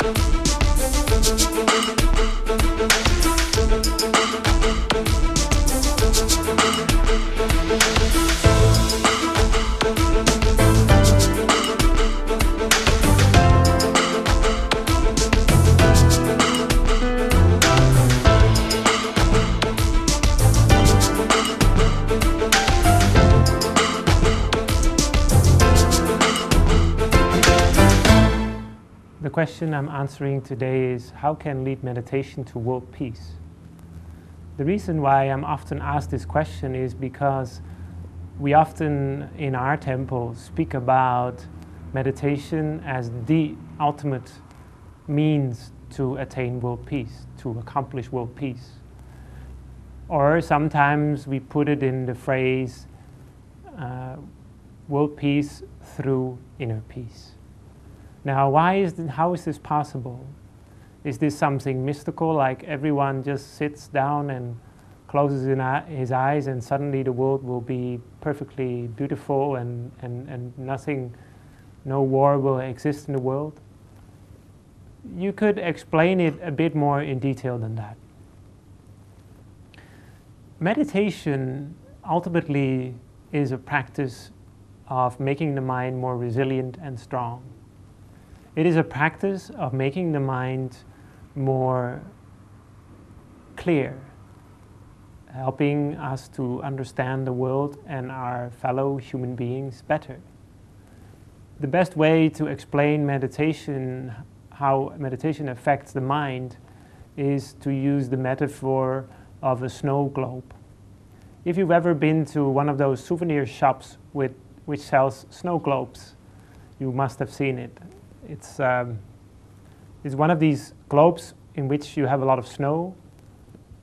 Música The question I'm answering today is how can lead meditation to world peace? The reason why I'm often asked this question is because we often in our temple speak about meditation as the ultimate means to attain world peace, to accomplish world peace. Or sometimes we put it in the phrase uh, world peace through inner peace. Now, why is this, how is this possible? Is this something mystical, like everyone just sits down and closes his eyes and suddenly the world will be perfectly beautiful and, and, and nothing, no war will exist in the world? You could explain it a bit more in detail than that. Meditation ultimately is a practice of making the mind more resilient and strong. It is a practice of making the mind more clear, helping us to understand the world and our fellow human beings better. The best way to explain meditation, how meditation affects the mind, is to use the metaphor of a snow globe. If you've ever been to one of those souvenir shops with, which sells snow globes, you must have seen it. It's, um, it's one of these globes in which you have a lot of snow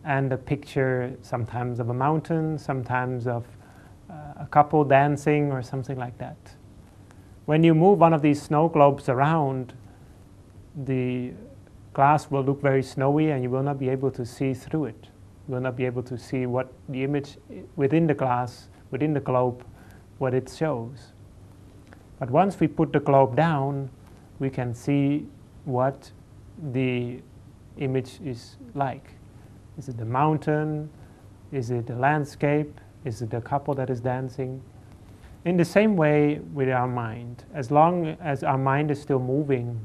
and a picture sometimes of a mountain, sometimes of uh, a couple dancing or something like that. When you move one of these snow globes around, the glass will look very snowy and you will not be able to see through it. You will not be able to see what the image within the glass, within the globe, what it shows. But once we put the globe down, we can see what the image is like. Is it the mountain? Is it the landscape? Is it the couple that is dancing? In the same way with our mind, as long as our mind is still moving,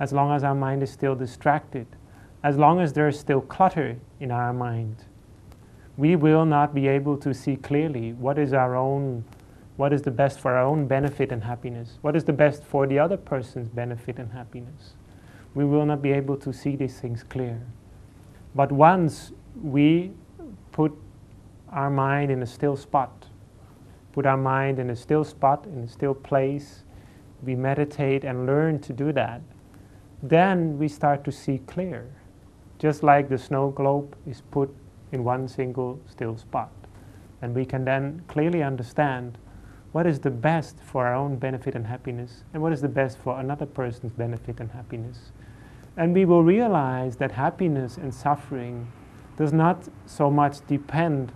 as long as our mind is still distracted, as long as there is still clutter in our mind, we will not be able to see clearly what is our own what is the best for our own benefit and happiness? What is the best for the other person's benefit and happiness? We will not be able to see these things clear. But once we put our mind in a still spot, put our mind in a still spot, in a still place, we meditate and learn to do that, then we start to see clear. Just like the snow globe is put in one single still spot. And we can then clearly understand what is the best for our own benefit and happiness, and what is the best for another person's benefit and happiness. And we will realize that happiness and suffering does not so much depend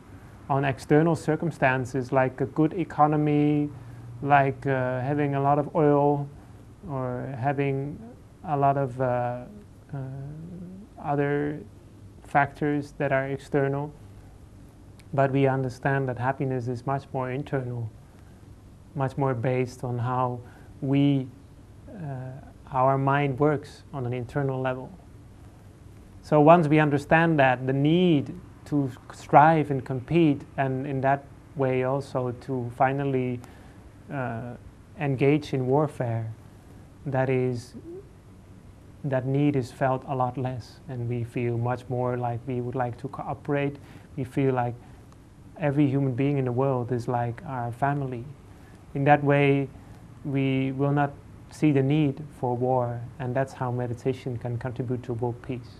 on external circumstances like a good economy, like uh, having a lot of oil, or having a lot of uh, uh, other factors that are external. But we understand that happiness is much more internal much more based on how we, uh, our mind works on an internal level. So once we understand that, the need to strive and compete, and in that way also to finally uh, engage in warfare, that is, that need is felt a lot less, and we feel much more like we would like to cooperate. We feel like every human being in the world is like our family, in that way, we will not see the need for war, and that's how meditation can contribute to world peace.